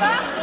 Papa?